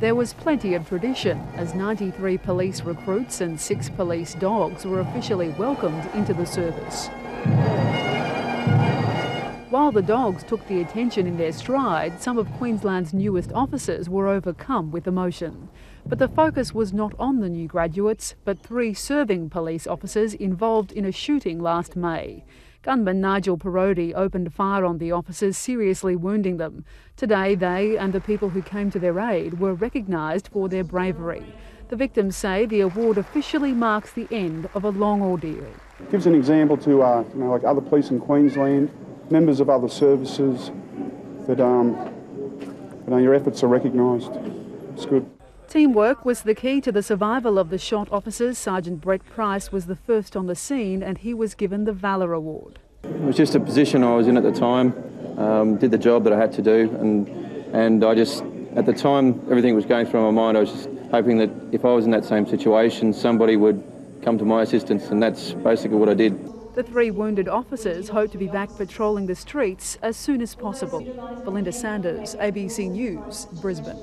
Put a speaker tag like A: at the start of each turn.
A: There was plenty of tradition as 93 police recruits and six police dogs were officially welcomed into the service. While the dogs took the attention in their stride, some of Queensland's newest officers were overcome with emotion. But the focus was not on the new graduates, but three serving police officers involved in a shooting last May. Gunman Nigel Parodi opened fire on the officers, seriously wounding them. Today, they and the people who came to their aid were recognised for their bravery. The victims say the award officially marks the end of a long ordeal.
B: It gives an example to uh, you know, like other police in Queensland, members of other services, that um, you know, your efforts are recognised. It's good.
A: Teamwork was the key to the survival of the shot officers. Sergeant Brett Price was the first on the scene and he was given the Valour Award.
C: It was just a position I was in at the time, um, did the job that I had to do, and, and I just, at the time, everything was going through my mind. I was just hoping that if I was in that same situation, somebody would come to my assistance, and that's basically what I did.
A: The three wounded officers hope to be back patrolling the streets as soon as possible. Belinda Sanders, ABC News, Brisbane.